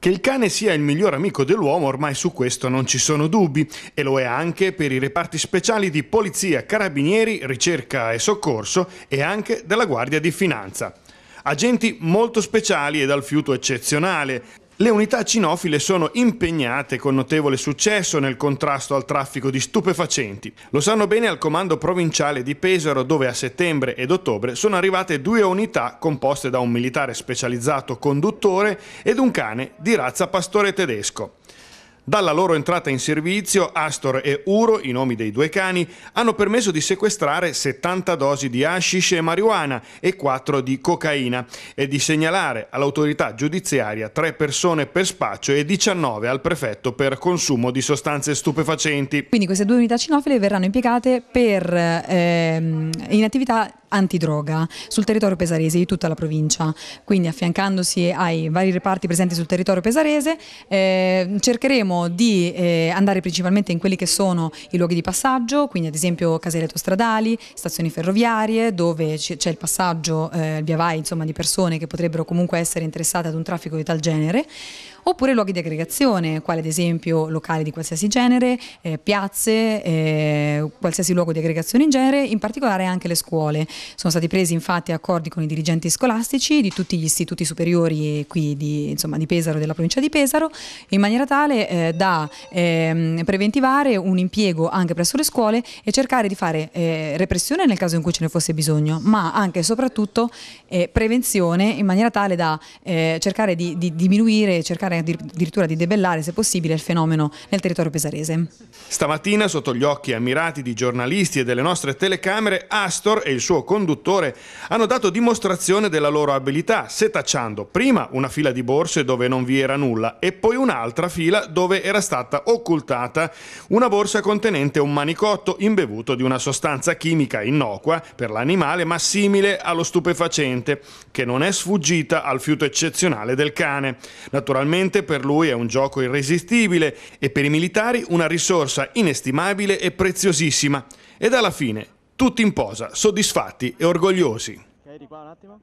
Che il cane sia il miglior amico dell'uomo ormai su questo non ci sono dubbi e lo è anche per i reparti speciali di polizia, carabinieri, ricerca e soccorso e anche della Guardia di Finanza. Agenti molto speciali e dal fiuto eccezionale, le unità cinofile sono impegnate con notevole successo nel contrasto al traffico di stupefacenti. Lo sanno bene al comando provinciale di Pesaro dove a settembre ed ottobre sono arrivate due unità composte da un militare specializzato conduttore ed un cane di razza pastore tedesco. Dalla loro entrata in servizio, Astor e Uro, i nomi dei due cani, hanno permesso di sequestrare 70 dosi di hashish e marijuana e 4 di cocaina e di segnalare all'autorità giudiziaria 3 persone per spaccio e 19 al prefetto per consumo di sostanze stupefacenti. Quindi queste due unità cinofile verranno impiegate per, ehm, in attività antidroga sul territorio pesarese di tutta la provincia, quindi affiancandosi ai vari reparti presenti sul territorio pesarese eh, cercheremo di eh, andare principalmente in quelli che sono i luoghi di passaggio, quindi ad esempio caselle autostradali, stazioni ferroviarie dove c'è il passaggio, eh, il via vai insomma, di persone che potrebbero comunque essere interessate ad un traffico di tal genere oppure luoghi di aggregazione, quali ad esempio locali di qualsiasi genere, eh, piazze, eh, qualsiasi luogo di aggregazione in genere, in particolare anche le scuole. Sono stati presi infatti accordi con i dirigenti scolastici di tutti gli istituti superiori qui di, insomma, di Pesaro, della provincia di Pesaro, in maniera tale eh, da ehm, preventivare un impiego anche presso le scuole e cercare di fare eh, repressione nel caso in cui ce ne fosse bisogno, ma anche e soprattutto eh, prevenzione in maniera tale da eh, cercare di, di diminuire, cercare addirittura di debellare, se possibile, il fenomeno nel territorio pesarese. Stamattina, sotto gli occhi ammirati di giornalisti e delle nostre telecamere, Astor e il suo conduttore hanno dato dimostrazione della loro abilità, setacciando prima una fila di borse dove non vi era nulla e poi un'altra fila dove era stata occultata una borsa contenente un manicotto imbevuto di una sostanza chimica innocua per l'animale ma simile allo stupefacente, che non è sfuggita al fiuto eccezionale del cane. Naturalmente Ovviamente per lui è un gioco irresistibile e per i militari una risorsa inestimabile e preziosissima. Ed alla fine tutti in posa, soddisfatti e orgogliosi. Ok, di qua un attimo.